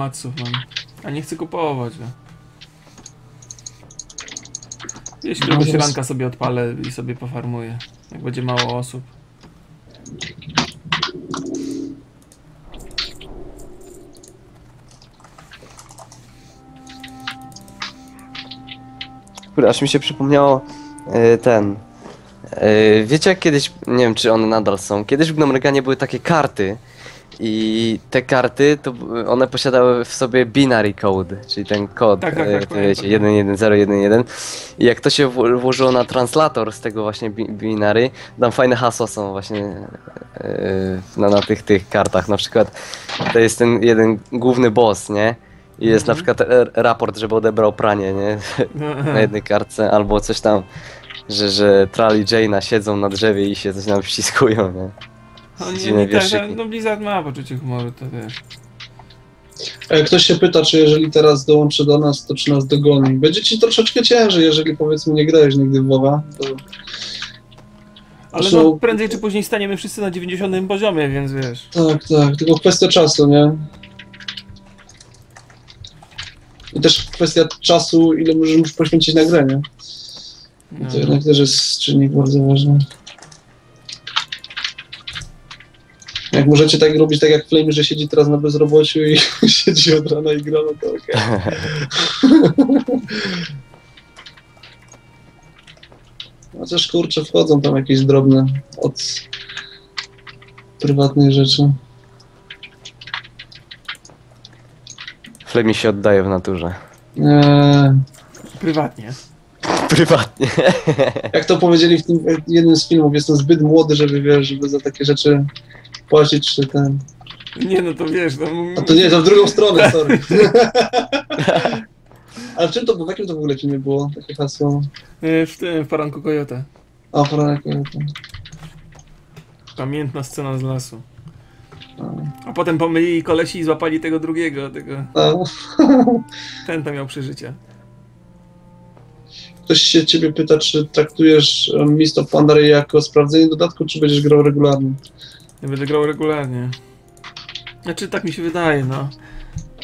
Mam. A nie chcę kupować, no. Jeśli No, ranka sobie odpalę i sobie pofarmuję. Jak będzie mało osób. Kurde, aż mi się przypomniało e, ten. e, wiecie jak kiedyś, nie wiem czy one nadal są, kiedyś w Gnomreganie były takie karty i te karty, to one posiadały w sobie binary code, czyli ten kod, Tak, tak, e, tak, to pamiętam. wiecie, 11011 i jak to się wło- włożyło na translator z tego właśnie bi- binary, tam fajne hasła są właśnie e, na, na tych, tych kartach, na przykład to jest ten jeden główny boss, nie? I jest na Mhm. przykład e, raport, żeby odebrał pranie, nie? na jednej kartce, albo coś tam, że, że Trali Jane'a siedzą na drzewie i się coś tam wciskują, nie? No, nie, nie, tak, no Blizzard ma poczucie humoru, to wiesz. Ktoś się pyta, czy jeżeli teraz dołączy do nas, to czy nas dogoni. Będzie ci troszeczkę ciężej, jeżeli powiedzmy nie grałeś nigdy w WoWa. To... Ale Zresztą- no, prędzej czy później staniemy wszyscy na 90 poziomie, więc wiesz. Tak, tak, tylko kwestia czasu, nie? I też kwestia czasu, ile możesz poświęcić na grę, nie? No. To jednak też jest czynnik bardzo ważny. Jak możecie tak robić, tak jak Flame, że siedzi teraz na bezrobociu i siedzi od rana i gra, no to okej. Chociaż kurczę, wchodzą tam jakieś drobne od prywatnych rzeczy. Flemi się oddaje w naturze. Eee, Prywatnie. Prywatnie. jak to powiedzieli w tym w jednym z filmów, jestem zbyt młody, żeby wiesz, żeby za takie rzeczy płacić, czy ten. Nie no to wiesz, no... A to nie, to w drugą stronę, sorry. Ale w czym to było? W jakim to w ogóle filmie było? Takie hasło. Y, W tym, w Paranku Kojota. A, Franek, ja to- Pamiętna scena z lasu. a. Potem pomylili kolesi i złapali tego drugiego, tego... Ten tam miał przeżycia. Ktoś się ciebie pyta, czy traktujesz um, Mist of jako sprawdzenie dodatku, czy będziesz grał regularnie? Ja będę grał regularnie. Znaczy, tak mi się wydaje, no.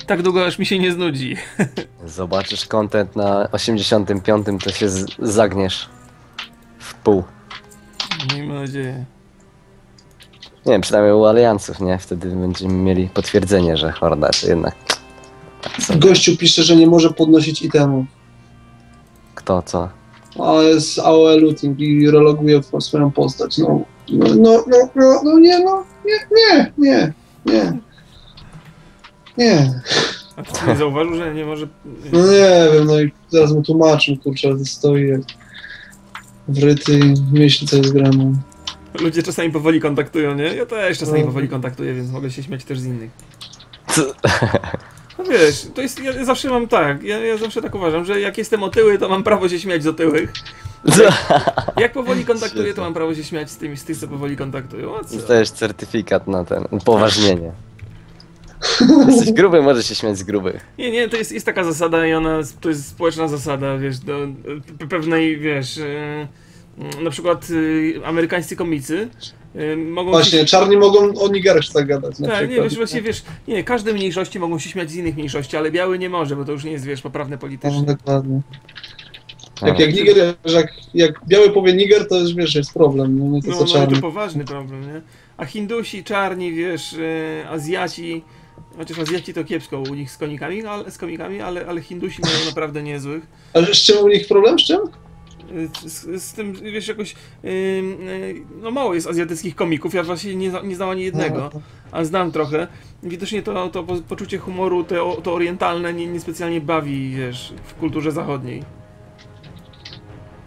Tak długo, aż mi się nie znudzi. Zobaczysz content na 85, to się zagniesz w pół. Miejmy nadzieję. Nie wiem, przynajmniej u alianców, nie? Wtedy będziemy mieli potwierdzenie, że Horda to jednak Gościu pisze, że nie może podnosić itemów. kto co. A jest AOE looting i reloguje w swoją postać. No, no, no, no, no, no nie, no, nie, nie, nie, nie. Nie, A ty nie zauważył, że nie może... no nie wiem, no i zaraz mu tłumaczę, kurczę, ale stoi jak wryty i myśli, co jest grane. Ludzie czasami powoli kontaktują, nie? Ja też czasami No. powoli kontaktuję, więc mogę się śmiać też z innych. No wiesz, to jest, ja zawsze mam tak, ja, ja zawsze tak uważam, że jak jestem otyły, to mam prawo się śmiać z otyłych. Jak powoli kontaktuję, to mam prawo się śmiać z tymi, z tych, co powoli kontaktują. Dostajesz certyfikat na ten upoważnienie. Jesteś gruby, możesz się śmiać z grubych. Nie, nie, to jest, jest taka zasada i ona, to jest społeczna zasada, wiesz, do pe- pewnej, wiesz, e, na przykład e, amerykańscy komicy mogą Właśnie, się... czarni mogą o nigerach tak gadać na Tak, nie, wiesz, właśnie, wiesz, nie, każde mniejszości mogą się śmiać z innych mniejszości, ale biały nie może, bo to już nie jest, wiesz, poprawne No, politycznie. dokładnie. A, Jak, jak Niger, jak, jak biały powie Niger, to już wiesz, jest problem, no nie to No, no to poważny problem, nie? A Hindusi, czarni, wiesz, e, Azjaci, chociaż Azjaci to kiepsko u nich z komikami, no, ale, z komikami ale, ale Hindusi mają naprawdę niezłych. A z czym u nich problem? Z czym? E, Z, z tym, wiesz, jakoś, y, no mało jest azjatyckich komików, ja właśnie nie, nie znam ani jednego, a znam trochę. Widocznie to, to po- poczucie humoru, to, to orientalne nie, niespecjalnie bawi, wiesz, w kulturze zachodniej.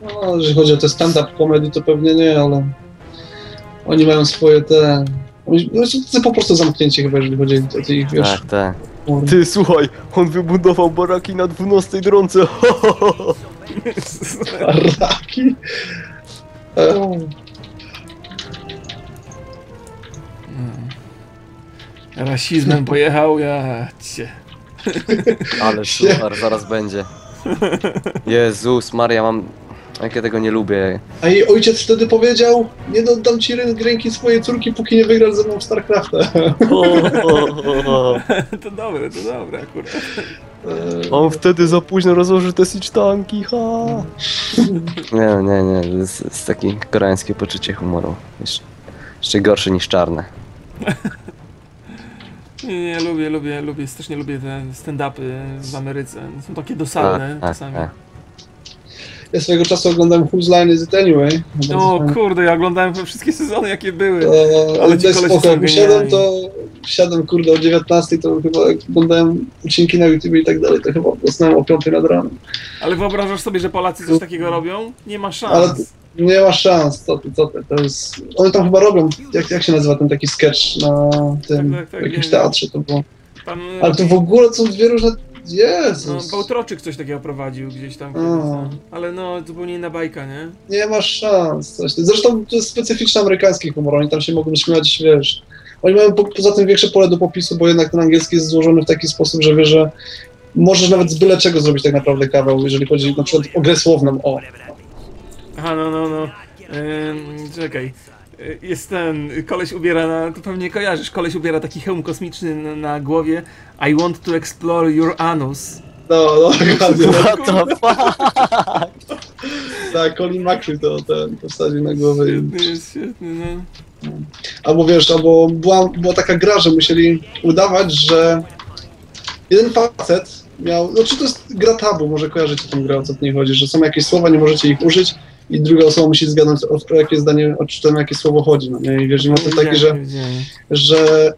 No, jeżeli chodzi o te stand-up comedy, to pewnie nie, ale oni mają swoje te... No, tacy po prostu zamknięci chyba, jeżeli chodzi o te ich, wiesz... Tak, tak. Ty słuchaj, on wybudował baraki na 12 dronce. Raki. E, Rasizmem pojechał, ja cię. Ale super, zaraz będzie. Jezus Maria, mam Jak ja tego nie lubię. A jej ojciec wtedy powiedział, nie oddam ci rę- ręki swojej córki, póki nie wygrasz ze mną w StarCrafta. To dobre, to dobre akurat. Eee, On wtedy za późno rozłożył te tanki, ha! Nie, nie, nie, to jest, jest takie koreańskie poczucie humoru. Jeszcze, jeszcze gorsze niż czarne. Nie, nie, lubię, lubię, lubię, strasznie lubię te stand-upy w Ameryce. Są takie dosadne Tak, czasami. tak. Ja swojego czasu oglądałem Whose Line Is It Anyway. Bardzo O fajne. kurde, ja oglądałem wszystkie sezony jakie były. To, Ale ci są usiadłem, genialni. to wsiadłem kurde o 19, to chyba jak oglądałem odcinki na YouTube i tak dalej, to chyba zasnąłem o 5 nad ranem. Ale wyobrażasz sobie, że Polacy coś takiego robią? Nie ma szans. Ale nie ma szans, co ty, co ty, to jest... Oni tam chyba robią, jak, jak się nazywa ten taki sketch na tym, Tak, tak, tak, jakimś teatrze to było. Tam, Ale to w ogóle są dwie różne... Jezus! no, Bałtroczyk coś takiego prowadził gdzieś tam. Kiedyś, no. Ale no, zupełnie inna bajka, nie? Nie ma szans. Coś. Zresztą to jest specyficzny amerykański humor, oni tam się mogą śmiać, wiesz. Oni mają po, poza tym większe pole do popisu, bo jednak ten angielski jest złożony w taki sposób, że wiesz, że możesz nawet z byle czego zrobić tak naprawdę kawał, jeżeli chodzi na przykład o grę słowną, o. Aha, no, no, no. Ym, czekaj. Y, Jest ten, koleś ubiera na, to pewnie kojarzysz, koleś ubiera taki hełm kosmiczny na, na głowie I want to explore your anus. No, no, no. What the fuck? Tak, Colin McRae to ten postawił na głowę. Świetny jest, świetny, no. Albo wiesz, albo była, była taka gra, że musieli udawać, że jeden facet miał, no czy to jest gra tabu, może kojarzycie tę grę, o co w niej chodzi, że są jakieś słowa, nie możecie ich użyć i druga osoba musi zgadnąć, o, o jakie zdanie, o czy tam jakie słowo chodzi, no nie? I wiesz, motyw taki, że, że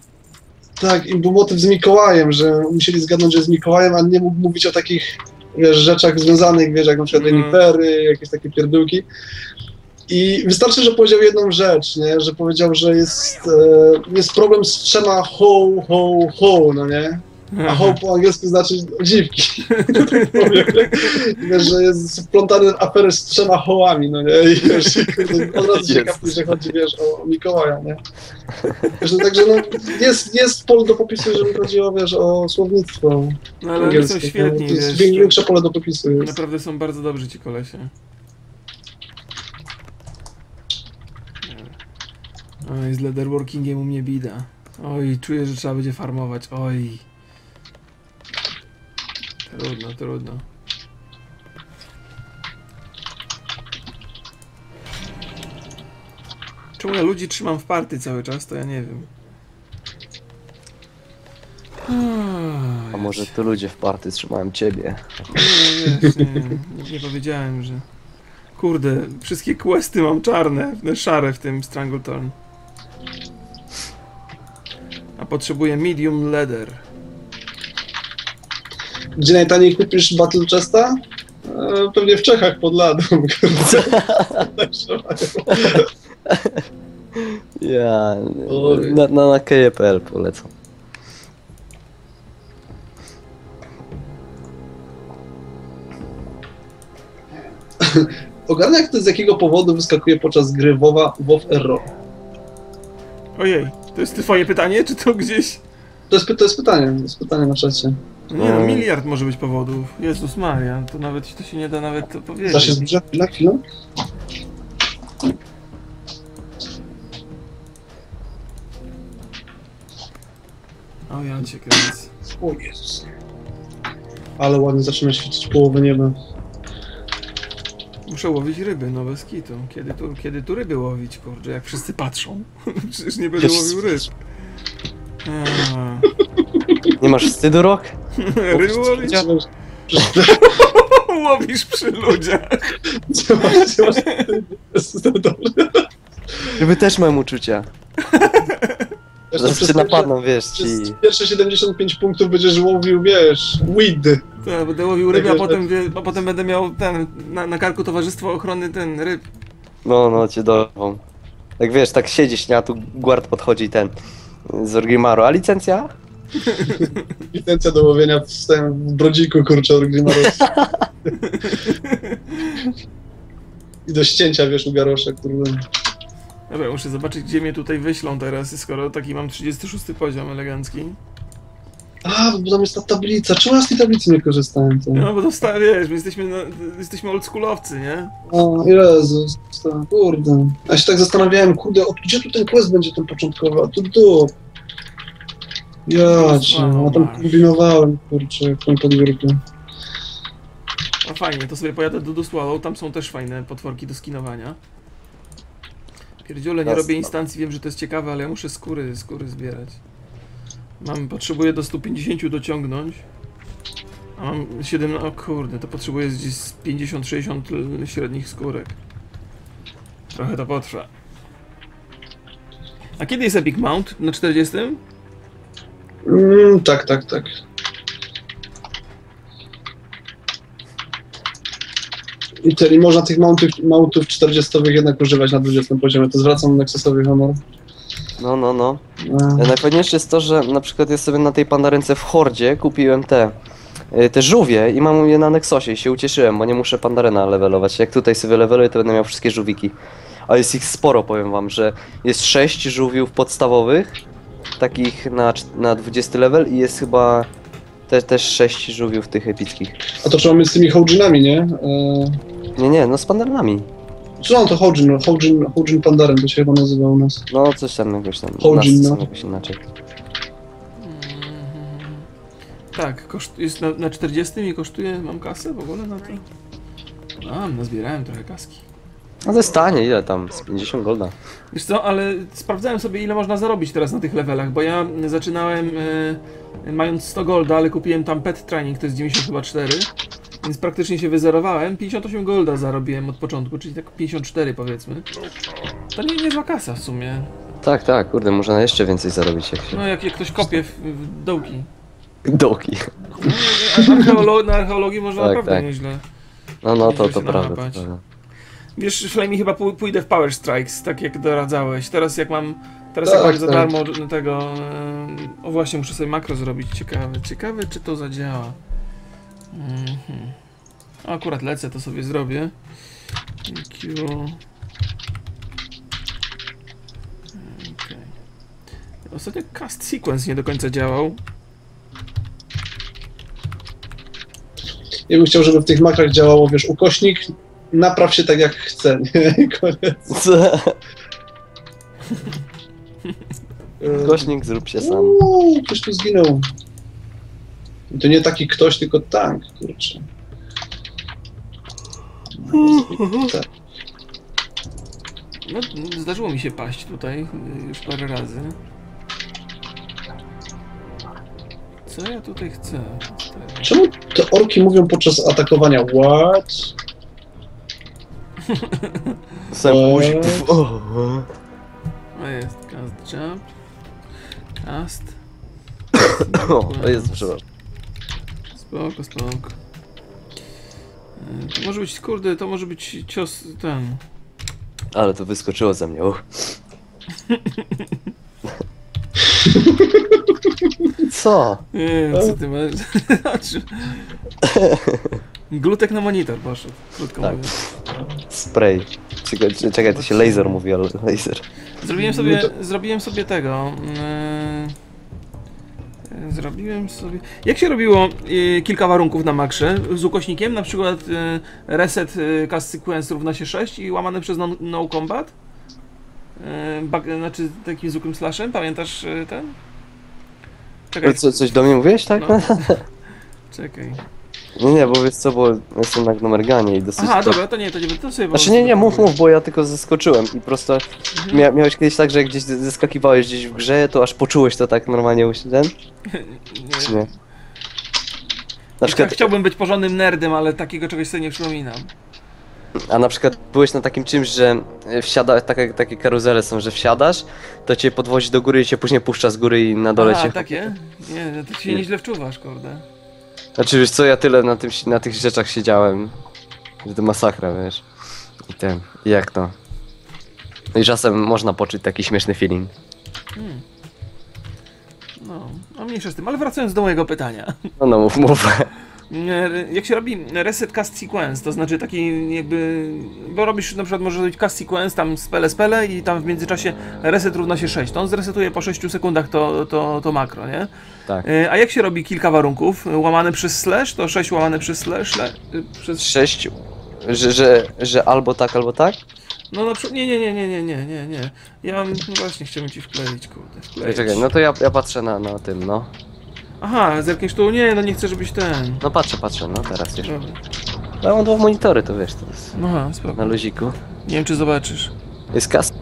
tak, i był motyw z Mikołajem, że musieli zgadnąć, że jest Mikołajem, a nie mógł mówić o takich, wiesz, rzeczach związanych, wiesz, jak na przykład renifery, jakieś takie pierdółki. I wystarczy, że powiedział jedną rzecz, nie? że powiedział, że jest, e, jest problem z trzema ho, ho, ho, no nie? A ho po angielsku znaczy dziwki. tak powiem. I wiesz, że jest wplątany aferę z trzema hołami, no nie? I wiesz, i od razu się kapuje, że chodzi, wiesz, o Mikołaja, nie? Wiesz, no, także no, jest, jest pole do popisu, jeżeli chodzi o, wiesz, o słownictwo No ale oni są angielskie. świetni, to jest wiesz. większe pole do popisu jest. Naprawdę są bardzo dobrzy ci kolesie. Oj, z leatherworkingiem u mnie bida. Oj, czuję, że trzeba będzie farmować. Oj. Trudno, trudno. Czemu ja ludzi trzymam w party cały czas, to ja nie wiem. A może to ludzie w party trzymałem ciebie. Nie, wiesz, nie, nie, nie powiedziałem, że... Kurde, wszystkie questy mam czarne, no, szare w tym Strangleton. A potrzebuję medium leather. Gdzie najtaniej kupisz Battle Chesta? E, Pewnie w Czechach pod ladą. Ja. Na, na, na KPL polecam. Ogarnę jak to z jakiego powodu wyskakuje podczas gry WoWa WoW Error. Ojej, to jest twoje pytanie, czy to gdzieś... To jest, to jest pytanie, to jest pytanie na czacie. Nie no, Mm. miliard może być powodów. Jezus Maria, to nawet to się nie da nawet Da się powiedzieć. zbliża na chwilę? O ja cię kręcę. O Jezus. Ale ładnie zaczyna świecić połowę nieba. Muszę łowić ryby, no bez kitu. Kiedy tu, kiedy tu ryby łowić, kurczę, jak wszyscy patrzą. Przecież nie będę łowił ryb. A, Nie masz wstydu, Rok? Ryby łowić? Łowisz przy ludziach. Ryby też mają uczucia. Zaraz cię napadną, wiesz, ci... Pierwsze 75 punktów będziesz łowił, wiesz, weed. Tak, będę łowił ryby, a Tak, potem, wie, a potem będę miał ten, na, na karku Towarzystwo Ochrony ten ryb. No, no, cię dorwą. Tak wiesz, tak siedzisz, nie? A tu guard podchodzi ten z Orgrimaru. A licencja? Licencja do łowienia w, tym- w brodziku, kurczę, Orgrimarowski. I do ścięcia, wiesz, u garoszek, kurde. Dobra, muszę zobaczyć, gdzie mnie tutaj wyślą teraz, skoro taki mam 36 poziom elegancki. A, bo tam jest ta tablica. Czemu ja z tej tablicy nie korzystałem? To? No bo to wiesz, my jesteśmy, no, jesteśmy oldschoolowcy, nie? O, Jezus, to, kurde. Ja się tak zastanawiałem, kurde, od gdzie tu ten quest będzie ten początkowy? A tu, tu. Ja cię, a tam kombinowałem, kurczę, jak tą podwórkę. No fajnie, to sobie pojadę do Duswallow, tam są też fajne potworki do skinowania. Pierdziule, nie robię instancji, wiem, że to jest ciekawe, ale ja muszę skóry, skóry zbierać. Mam, potrzebuję do 150 dociągnąć. A mam 7, o kurde, to potrzebuję gdzieś z 50-60 l- średnich skórek. Trochę to potrwa. A kiedy jest Epic Mount? Na 40? Mm, tak, tak, tak. I, te, I można tych mountów, mountów 40 jednak używać na 20 poziomie, to zwracam Nexusowi honor. No, no, no. E, Najfajniejsze jest to, że na przykład ja sobie na tej pandarynce w Hordzie kupiłem te, y, te żółwie i mam je na Nexosie i się ucieszyłem, bo nie muszę pandaryna levelować. Jak tutaj sobie leveluję, to będę miał wszystkie żółwiki. A jest ich sporo, powiem wam, że jest 6 żółwiów podstawowych, takich na, na 20 level i jest chyba te, też 6 żółwiów tych epickich. A to trzeba mieć z tymi Hołdżynami, nie? E, Nie, nie, no z pandarynami. czy on to Hołdżyn, Hołdżyn, Hołdżyn Pandarem to się chyba nazywa u nas. No coś tam jakoś tam, Hołdzin, nas no. jakoś inaczej. Tak, koszt, jest na, na 40 i kosztuje, mam kasę w ogóle na to? Mam, nazbierałem trochę kaski. No to jest tanie, ile tam? Z 50 golda. Wiesz co, ale sprawdzałem sobie ile można zarobić teraz na tych levelach, bo ja zaczynałem e, mając 100 golda, ale kupiłem tam pet training, to jest 94, więc praktycznie się wyzerowałem, 58 golda zarobiłem od początku, czyli tak 54 powiedzmy. To nie niezła kasa w sumie. Tak, tak, kurde, można jeszcze więcej zarobić jak się... No jak, jak ktoś kopie w, w dołki. Dołki. No, archeolo na archeologii można Tak, naprawdę tak. nieźle. No, no, to, Nieźle to prawda. Wiesz, Flamey, chyba pój- pójdę w Power Strikes, tak jak doradzałeś. Teraz jak mam. Teraz Tak, jak mam za tak. darmo tego. em, O właśnie, muszę sobie makro zrobić. Ciekawe. Ciekawe, czy to zadziała. Mhm. Akurat lecę, to sobie zrobię. Q. Okej. Ostatnio cast sequence nie do końca działał. Ja bym chciał, żeby w tych makrach działało, wiesz, ukośnik, napraw się tak jak chce, nie? Koniec. Kośnik, zrób się sam. Uuu, ktoś tu zginął. To nie taki ktoś, tylko tank, kurczę. Tak. No, zdarzyło mi się paść tutaj y, już parę razy. Co ja tutaj chcę? Czemu te orki mówią podczas atakowania what? Sam Eee. O, jest, cast jump. Cast. o, jest, przepraszam. Spoko, spoko. Y, To może być, kurde, to może być cios ten. Ale to wyskoczyło ze mnie. Co? Nie, co ty masz? Glutek na monitor poszedł, krótko Tak. mówiąc. Spray. Czekaj, czekaj, to się laser mówi, ale laser. Zrobiłem sobie, zrobiłem sobie tego. Yy, zrobiłem sobie. Jak się robiło yy, kilka warunków na makrze z ukośnikiem, na przykład yy, reset yy, cast sequence równa się 6 i łamane przez no, no combat? Bug, znaczy takim zwykłym slashem, pamiętasz ten? Czekaj, Co, coś do mnie mówiłeś, tak? no. czekaj. Nie, nie, bo wiesz co, bo jestem na Gnomerganie i dosyć... Aha, dobra, to nie, to nie, to sobie Znaczy nie, nie, mów, mów, bo ja tylko zeskoczyłem i prosto Mhm. mia miałeś kiedyś tak, że jak gdzieś zeskakiwałeś gdzieś w grze, to aż poczułeś to tak normalnie u ten? Czy Nie. nie? Na przykład, Chciałbym być porządnym nerdem, ale takiego czegoś sobie nie przypominam. a na przykład byłeś na takim czymś, że e, wsiada, takie, takie karuzele są, że wsiadasz, to cię podwozi do góry i cię później puszcza z góry i na dole A, cię... takie? Nie, no to się nieźle wczuwasz, kurde. Znaczy wiesz co, ja tyle na, tym, na tych rzeczach siedziałem, że to masakra, wiesz. I ten, i jak to. No i czasem można poczuć taki śmieszny feeling. Hmm. No, a mniejsza z tym, ale wracając do mojego pytania. No no, mów, mów. Jak się robi reset cast sequence, to znaczy taki jakby, bo robisz na przykład może zrobić cast sequence, tam spele spele i tam w międzyczasie reset równa się 6, to on zresetuje po 6 sekundach to, to, to makro, nie? Tak. E, A jak się robi kilka warunków, łamane przez slash, to 6 łamane przez slash, le, przez... 6, że, że, że albo tak, albo tak? No na przykład, nie, nie, nie, nie, nie, nie, nie, nie, ja no właśnie chciałem ci wkleić, kurde, wkleić. czekaj, no to ja, ja patrzę na, na tym, no. Aha, zerkniesz tu, nie, no nie chcę, żebyś ten... No patrzę, patrzę, no teraz już. Dobra. Ja mam dwa monitory, to wiesz, to jest Aha, na spoko. luziku. Nie wiem, czy zobaczysz. Jest kas...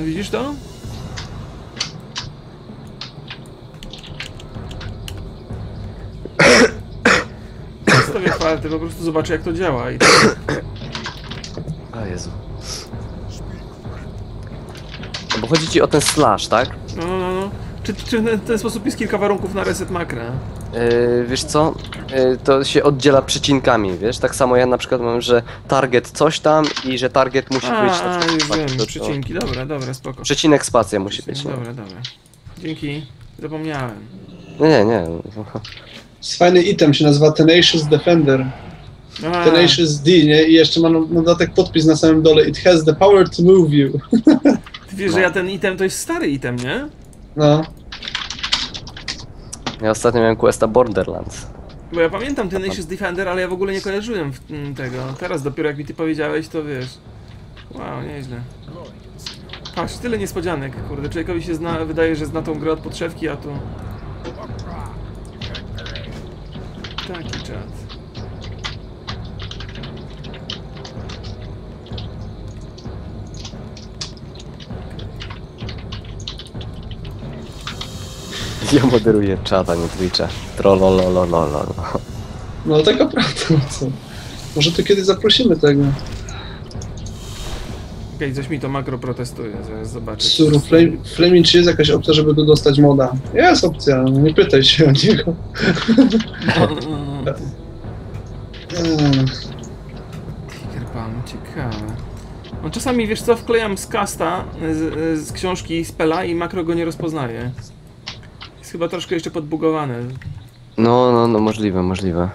E, Widzisz to? Zostawię otwarte, po prostu zobaczę jak to działa i O Jezu. No bo chodzi ci o ten slash, tak? no, no, no, no. Czy, czy w ten sposób jest kilka warunków na reset makra? Yy, wiesz co? Yy, to się oddziela przecinkami, wiesz? Tak samo ja na przykład mam, że target coś tam i że target musi A, być... a już wiem, to- przecinki, dobra, dobra, spoko. Przecinek spacja musi być, no. Dobra, dobra. Dzięki, zapomniałem. Nie, nie, nie. Jest fajny item, się nazywa Tenacious Defender. A, Tenacious D, nie? I jeszcze ma na- dodatek podpis na samym dole. It has the power to move you. ty wiesz, że ja ten item to jest stary item, nie? No. Ja ostatnio miałem questa Borderlands. Bo ja pamiętam ten Tenacious Defender, ale ja w ogóle nie kojarzyłem w, m, tego. Teraz dopiero jak mi ty powiedziałeś, to wiesz. Wow, nieźle. Patrz, tyle niespodzianek, kurde. Człowiekowi się zna, wydaje, że zna tą grę od podszewki, a tu... Taki czat. Ja moderuję czata, nie Twitcha. Trollololololol. No taka prawda, no co? Może to kiedyś zaprosimy tego. Okej, coś mi to makro protestuje, zaraz zobaczę. Suru, Flame, Flaming, czy jest jakaś opcja, żeby tu dostać moda? Jest opcja, nie pytaj się o niego. Eee, Tiger Palm, ciekawe. No czasami, wiesz co, wklejam z casta, z, z książki Spela i makro go nie rozpoznaje. Jest chyba troszkę jeszcze podbugowane. No, no, no, możliwe, możliwe.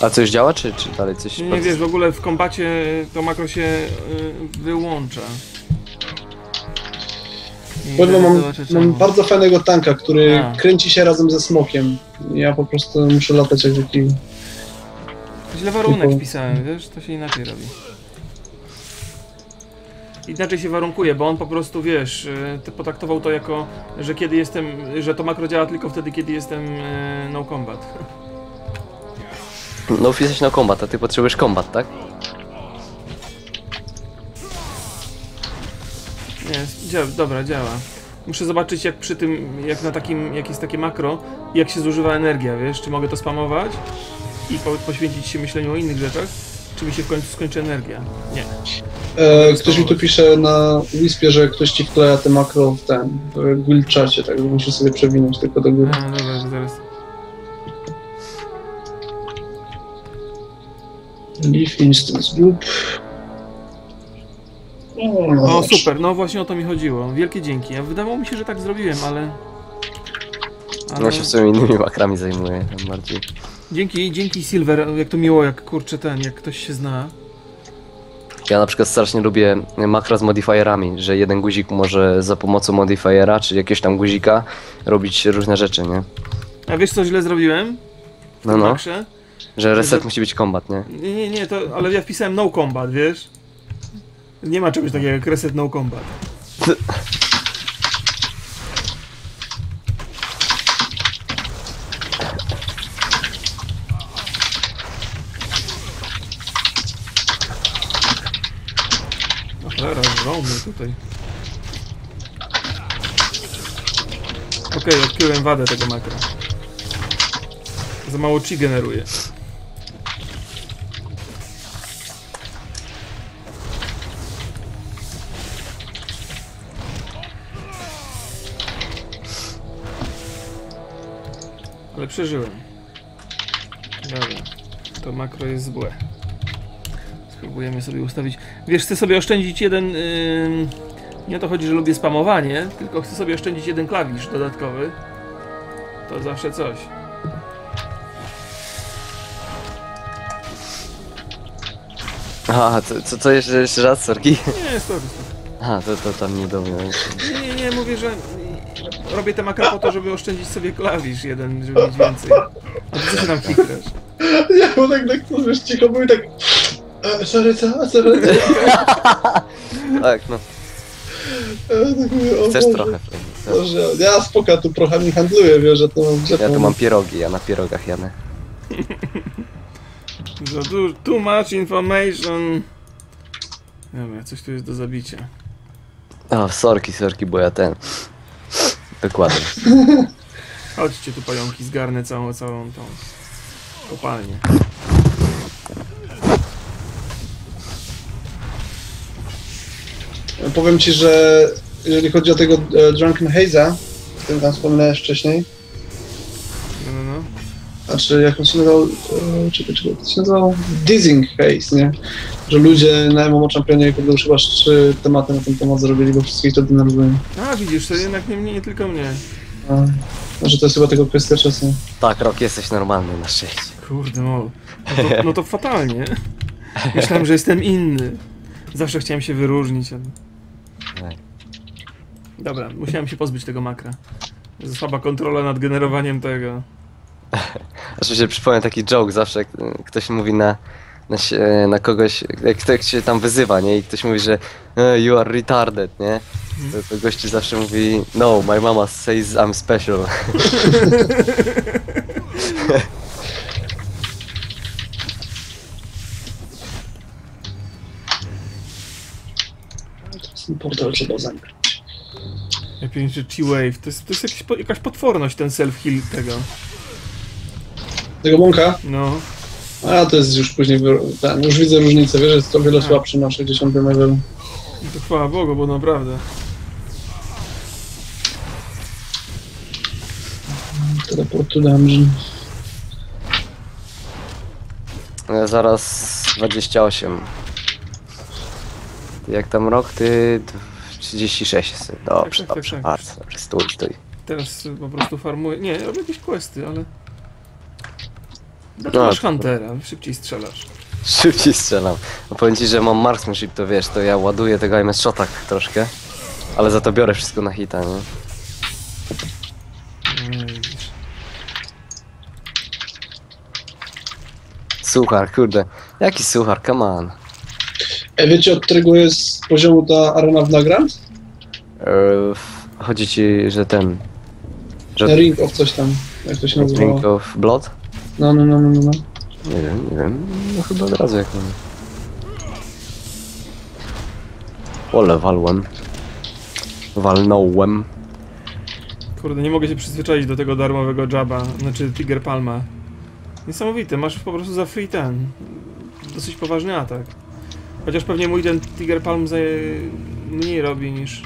A coś działa, czy, czy dalej coś... nie, nie wiesz, w ogóle w kombacie to makro się y, wyłącza. Zaraz mam, mam bardzo fajnego tanka, który A. kręci się razem ze smokiem. Ja po prostu muszę latać jak taki... Źle warunek Tylko- wpisałem, wiesz, to się inaczej robi. Inaczej się warunkuje, bo on po prostu, wiesz, y, ty potraktował to jako, że kiedy jestem, że to makro działa tylko wtedy, kiedy jestem y, no combat. No wpisać na kombat, a ty potrzebujesz kombat, tak? Działa, dobra, działa. Muszę zobaczyć jak przy tym, jak na takim, jak jest takie makro, jak się zużywa energia, wiesz, czy mogę to spamować i po, poświęcić się myśleniu o innych rzeczach, czy mi się w końcu skończy energia. Nie. E, ktoś mi tu pisze na Wispie, że ktoś ci wkleja te makro w ten, w guild czacie, tak musisz sobie przewinąć tylko do góry. A, dobra, to zaraz. Leaf Instance Group. O, super, no właśnie o to mi chodziło. Wielkie dzięki. Ja wydawało mi się, że tak zrobiłem, ale... ale... Ja się w sumie innymi makrami zajmuję, tam bardziej. Dzięki, dzięki Silver, jak to miło, jak kurczę ten, jak ktoś się zna. Ja na przykład strasznie lubię makra z modifierami, że jeden guzik może za pomocą modifiera, czy jakiegoś tam guzika robić różne rzeczy, nie? A wiesz co źle zrobiłem? W No no, makrze? że reset że- musi być kombat, nie? Nie, nie, nie, to, ale ja wpisałem no combat, wiesz? Nie ma czegoś takiego jak reset no combat. Mnie tutaj. Okej, odkryłem wadę tego makra. Za mało chi generuje. Ale przeżyłem. Dobra, to makro jest złe. Spróbujemy sobie ustawić. Wiesz, chcę sobie oszczędzić jeden. ym, nie o to chodzi, że lubię spamowanie, tylko chcę sobie oszczędzić jeden klawisz dodatkowy. To zawsze coś. Aha, co, co, co jeszcze, jeszcze raz, sorki? Nie, stop. Aha, to, to tam nie do mnie. Nie, nie, nie, mówię, że robię te makro po to, żeby oszczędzić sobie klawisz jeden, żeby mieć więcej. A ty co się tam kikrasz? Nie, bo tak, tak, to wiesz, cicho był i tak... E, sorry, co? Sorry, co? Tak, no. E, tak mówię, o Chcesz Boże, trochę, Freddy? Boże, ja spoko, tu prochami handluję, wiesz, że to mam... Że Ja tu mam pierogi, ja na pierogach jadę. Za du- too much information. Dobra, coś tu jest do zabicia. O, sorki, sorki, bo ja ten... Dokładnie. Chodźcie tu pająki, zgarnę całą, całą tą kopalnię. Powiem ci, że jeżeli chodzi o tego e, Drunken Haze'a, o którym tam wspominałeś wcześniej. Znaczy jak on się nazywał, e, czekaj, czekaj, to się nazywał? Dizzying Haze, nie? Że ludzie na MMO Championie kurde już chyba trzy tematy na ten temat zrobili, bo wszystkich to denerwuje. A, widzisz, to jednak nie mnie, nie tylko mnie. A, Że to jest chyba tego kwestia czasu. Tak, Rok, jesteś normalny na szczęście. Kurde, no. No to, no to fatalnie. Myślałem, że jestem inny. Zawsze chciałem się wyróżnić. ale- Tak. Dobra, musiałem się pozbyć tego makra. Słaba kontrola nad generowaniem tego. Aż mi się przypomniał taki joke zawsze, jak y, ktoś mówi na, na, się- na kogoś, jak ktoś się tam wyzywa, nie? I ktoś mówi, że e, you are retarded, nie? To, to gościu zawsze mówi, no, my mama says I'm special. Ten portal trzeba zamknąć. Ja pierdolę, że T-Wave. To jest, to jest jakiś, po- jakaś potworność ten self-heal tego. Tego bąka? No. A to jest już później, ten, już widzę różnicę, wiesz, jest to o wiele Tak. słabszy na 60 levelu. I to chwała Bogu, bo naprawdę. Teleport to dungeon. E, Zaraz 28. Ty Jak tam rok? Ty d- 36 jest. Dobrze, Tak, tak, dobrze, tak. bardzo dobrze, stój, stój. Teraz po prostu farmuję. Nie, robię jakieś questy, ale. No No, masz to- Huntera, szybciej strzelasz. Szybciej strzelam. No powiem ci, że mam marksmanship, to wiesz, to ja ładuję tego MS shota troszkę. Ale za to biorę wszystko na hita, nie? Widzisz. Suchar, kurde. Jaki suchar, come on. E, wiecie od którego jest poziomu ta arena w Nagrand? Eee, chodzi ci, że ten... Że Ring of coś tam, jak to się nazywało. Ring of Blood? No, no, no, no, no, no. Nie wiem, nie wiem. No chyba od razu jak mam. Ole, walłem. Walnąłem. Kurde, nie mogę się przyzwyczaić do tego darmowego jaba, znaczy Tiger Palma. Niesamowite, masz po prostu za free ten. Dosyć poważny atak. Chociaż pewnie mój ten Tiger Palm za mniej robi niż.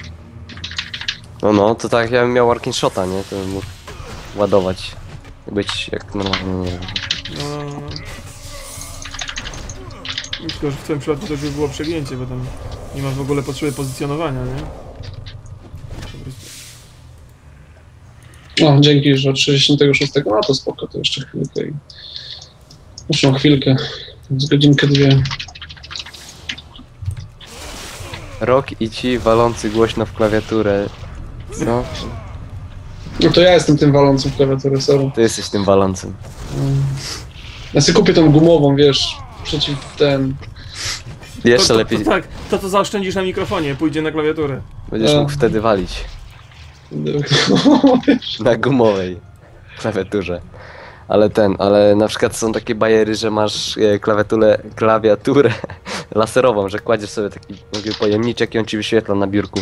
No no, to tak ja bym miał Arkin Shota, nie? To bym mógł ładować. Być jak normalnie, nie wiem. No, no, no. Tylko, że w tym przypadku to już by było przegięcie, bo tam nie ma w ogóle potrzeby pozycjonowania, nie? Po prostu. O, dzięki, że od 66. No to spoko, to jeszcze chwilkę. i- Muszę chwilkę, z godzinkę dwie. Rok i ci walący głośno w klawiaturę. Co? No to ja jestem tym walącym klawiaturę, sorry. Ty jesteś tym walącym. Ja sobie kupię tą gumową, wiesz, przeciw ten... Jeszcze to, to, lepiej To, tak, to to zaoszczędzisz na mikrofonie, pójdzie na klawiaturę. będziesz No. mógł wtedy walić. Na gumowej klawiaturze. Ale ten, ale na przykład są takie bajery, że masz e, klawiaturę, klawiaturę laserową, że kładziesz sobie taki pojemniczek i on ci wyświetla na biurku.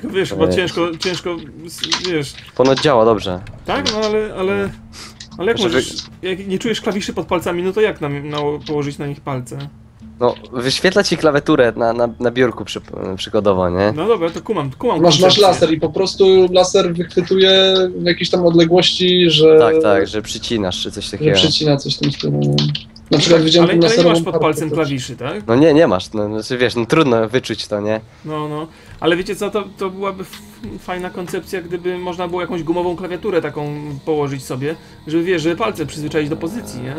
Tylko wiesz, chyba Ej. ciężko, ciężko, wiesz, Ponoć działa dobrze. tak? No ale, ale, ale jak Żeby- możesz, jak nie czujesz klawiszy pod palcami, no to jak na, na, położyć na nich palce? No, wyświetla ci klawiaturę na, na, na biurku przy, przykładowo, nie? No dobra, to kumam, kumam Masz, masz laser i po prostu laser wychwytuje w jakiejś tam odległości, że, Tak, tak, że przycinasz czy coś że takiego. przycina coś w tym stylu. Na przykład widziałem Ale, ale nie masz pod palcem też. klawiszy, tak? No nie, nie masz, no, znaczy wiesz, no trudno wyczuć to, nie? No, no. Ale wiecie co, to, to byłaby fajna koncepcja, gdyby można było jakąś gumową klawiaturę taką położyć sobie, żeby wiesz, żeby palce przyzwyczaić do pozycji, nie?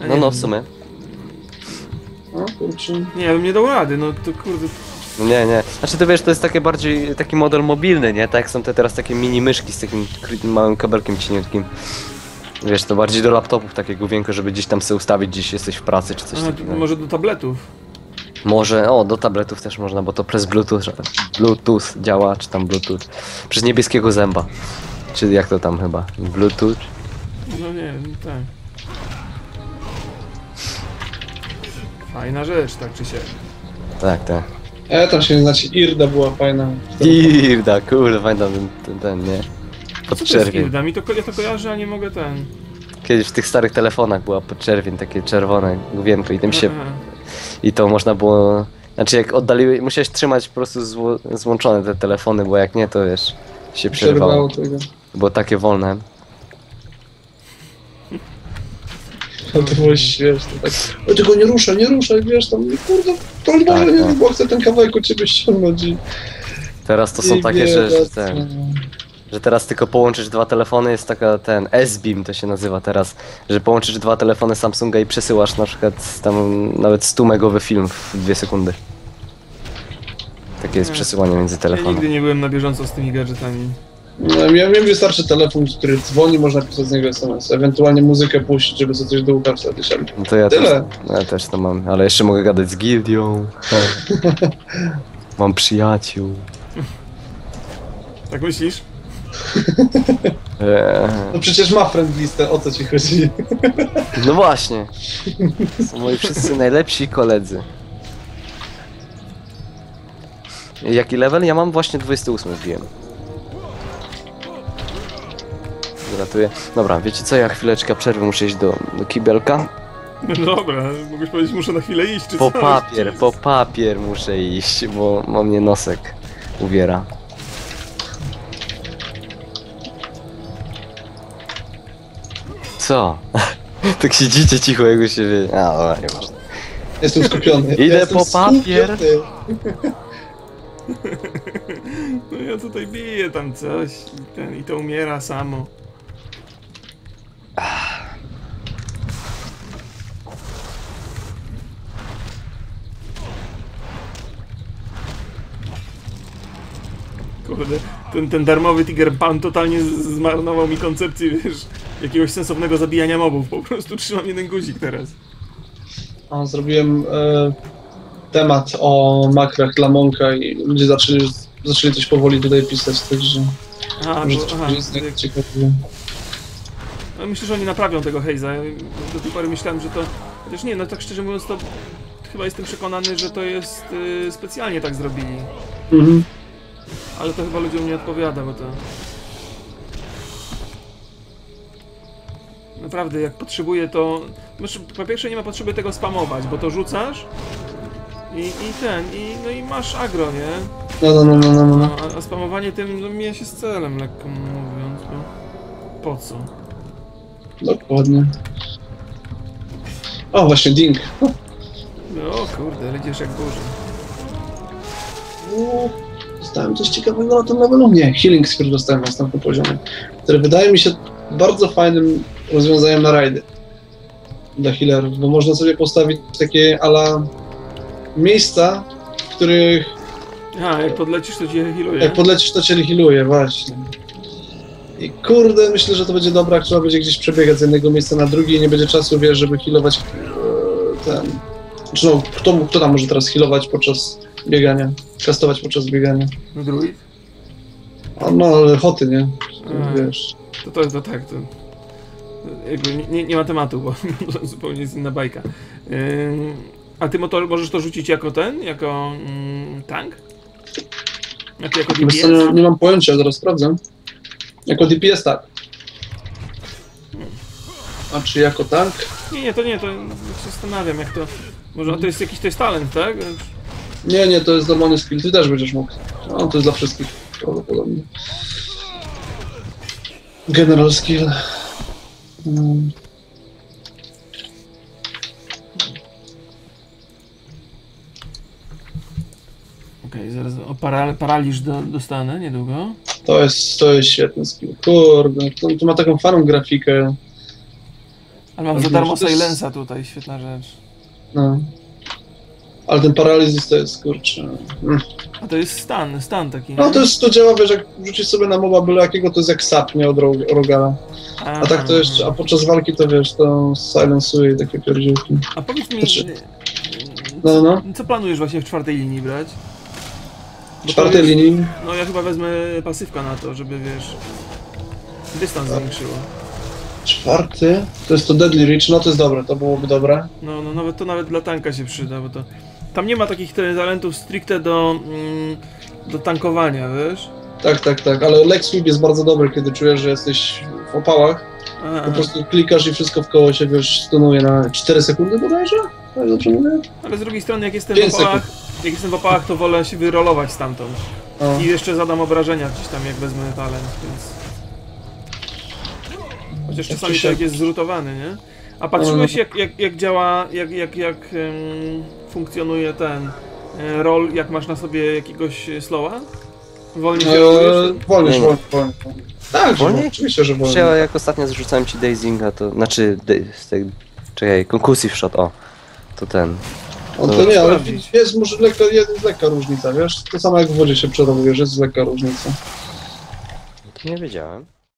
Ja No, nie no, w sumie. No, kurczę. Nie, ja bym nie dał rady, no to kurde. No nie, nie. Znaczy to wiesz, to jest takie bardziej, taki model mobilny, nie? Tak jak są te teraz takie mini myszki z takim małym kabelkiem cieniutkim. Wiesz, to bardziej do laptopów takie główienko, żeby gdzieś tam sobie ustawić, gdzieś jesteś w pracy czy coś Aha, takiego. może do tabletów. Może, o, do tabletów też można, bo to przez Bluetooth, Bluetooth działa, czy tam Bluetooth. Przez niebieskiego zęba. Czy jak to tam chyba? Bluetooth? No nie, tak. Fajna rzecz, tak czy siak. Tak, tak. E, tam się znaczy Irda była fajna. Irda, kurde, pamiętam ten, ten, ten nie? Co to jest Podczerwień. Hilda? Mi to, ko- ja to kojarzę, a nie mogę ten. Kiedyś w tych starych telefonach była podczerwień, takie czerwone główienko i tym się Aha. I to można było. Znaczy, jak oddaliły, musiałeś trzymać po prostu zło, złączone te telefony, bo jak nie, to wiesz, się przerwało. Przerwało tego. Było takie wolne. No to było śmieszne. Tak. O, tylko nie ruszaj, nie ruszaj, wiesz, tam, kurde, to Tak, może nie, tak. bo chcę ten kawałek od ciebie ściągnąć i... Teraz to są i takie, biegać, że, że, ten, no. Że teraz tylko połączysz dwa telefony, jest taka ten S-Beam to się nazywa teraz, że połączysz dwa telefony Samsunga i przesyłasz na przykład tam nawet 100 megowy film w dwie sekundy. Takie jest Nie. przesyłanie między Ja telefonami. nigdy nie byłem na bieżąco z tymi gadżetami. No, ja mi wystarczy telefon, który dzwoni, można pisać z niego SMS, ewentualnie muzykę puścić, żeby sobie coś do ucha wsadzić, ale No to ja też, Tyle. ja też to mam, ale jeszcze mogę gadać z gildią. mam przyjaciół. Tak myślisz? Eee. No przecież ma friend listę, o co ci chodzi? No właśnie. Są moi wszyscy najlepsi koledzy. Jaki level? Ja mam właśnie 28 wbiłem. Gratuję. Dobra, wiecie co? Ja chwileczkę przerwy muszę iść do, do kibelka. No dobra, mogłeś powiedzieć, muszę na chwilę iść, czy Po coś. papier, po papier muszę iść, bo ma mnie nosek uwiera. Co? tak siedzicie cicho, jakby się wie. A, dobra, nieważne. Jestem skupiony. Idę ja po papier. skupiony. No ja tutaj biję tam coś i, ten, i to umiera samo. Kurde, ten, ten darmowy Tiger Pan totalnie zmarnował mi koncepcję, wiesz, jakiegoś sensownego zabijania mobów. Po prostu trzymam jeden guzik teraz. O, zrobiłem e, temat o makrach dla Monka i ludzie zaczęli, zaczęli coś powoli tutaj pisać, także A, może bo, coś aha, jest jak- ciekawe. No, myślę, że oni naprawią tego Heiza. Ja Do tej pory myślałem, że to. Chociaż nie, no tak szczerze mówiąc, to chyba jestem przekonany, że to jest y, specjalnie tak zrobili. Mhm. Ale to chyba ludziom nie odpowiada, bo to. Naprawdę, jak potrzebuję to. Po pierwsze, nie ma potrzeby tego spamować, bo to rzucasz i, i ten, i, no i masz agro, nie? No, no, no, no, no, no. No, a, a spamowanie tym no, mija się z celem, lekko mówiąc. Bo po co? Dokładnie. O, właśnie Ding. No kurde, lecisz jak burza. O, Dostałem coś ciekawego na tym levelu? Nie, Healing Spirit dostałem na następnym poziomie, który wydaje mi się bardzo fajnym rozwiązaniem na rajdy dla healerów, bo można sobie postawić takie ala miejsca, w których A, jak podlecisz, to cię healuje. jak podlecisz, to cię healuje, właśnie. I kurde, myślę, że to będzie dobra, jak trzeba będzie gdzieś przebiegać z jednego miejsca na drugie i nie będzie czasu, wiesz, żeby healować e, ten... Czy no, kto, kto tam może teraz healować podczas biegania? Kastować podczas biegania? Druid? A no, ale hoty, nie? A. Wiesz. To, to, to tak, to... Jakby nie- nie, nie ma tematu, bo zupełnie jest inna bajka. A ty motor, możesz to rzucić jako ten? Jako mm, tank? Znaczy jako co, DPS? nie, nie mam pojęcia, zaraz sprawdzę. Jako DPS tak. A czy jako tank? Nie, nie, to nie, to się zastanawiam jak to... Może to jest jakiś to jest talent, tak? Nie, nie, to jest normalny skill, ty też będziesz mógł. No, to jest dla wszystkich prawdopodobnie. General skill. Mm. Okej, zaraz o para, paraliż do, dostanę niedługo. To jest, to jest świetny skill. Kurde, to, to ma taką fajną grafikę. Ale mam za darmo silensa tutaj, świetna rzecz. No. Ale ten paralizis to jest kurczę. Mm. A to jest stan, stan taki. No to jest to działa, wiesz, jak wrzucisz sobie na moba byle jakiego, to jest jak sap, nie od Rog- Rogala. A tak to jeszcze, a podczas walki to wiesz, to silencuje takie pierdzielki. A powiedz mi, Znaczy- No, no. co planujesz właśnie w czwartej linii brać? Bo Czwartej jest- linii. No ja chyba wezmę pasywka na to, żeby wiesz... Dystans zwiększyło. Czwarty, to jest to Deadly Reach, no to jest dobre, to byłoby dobre. No, no nawet to nawet dla tanka się przyda, bo to... Tam nie ma takich te talentów stricte do... Mm, do tankowania, wiesz? Tak, tak, tak, ale leg sweep jest bardzo dobry, kiedy czujesz, że jesteś w opałach. A, Po prostu klikasz i wszystko w koło się, wiesz, stunuje na 4 sekundy bodajże? Tak dobrze mówię? ale z drugiej strony jak jestem w opałach, jak jestem w opałach, to wolę się wyrolować stamtąd. No. I jeszcze zadam obrażenia gdzieś tam, jak wezmę talent, więc... Chociaż czasami siak. człowiek jest zrutowany, nie? A patrzyłeś No, jak, jak, jak działa, jak, jak, jak em, funkcjonuje ten e, roll, jak masz na sobie jakiegoś e, slowa? Wolniej się Eee, Nie, wolniej, wolniej. wolniej. Tak, że Wolniej? oczywiście, że wolniej. Ja jak ostatnio zrzucałem ci Dazinga, to znaczy, de, z tej, czekaj, Conclusive Shot, o, to ten. On to nie, ale jest może lekka, jest lekka różnica, wiesz? To samo jak w wodzie się przerobujesz, jest lekka różnica. To nie wiedziałem.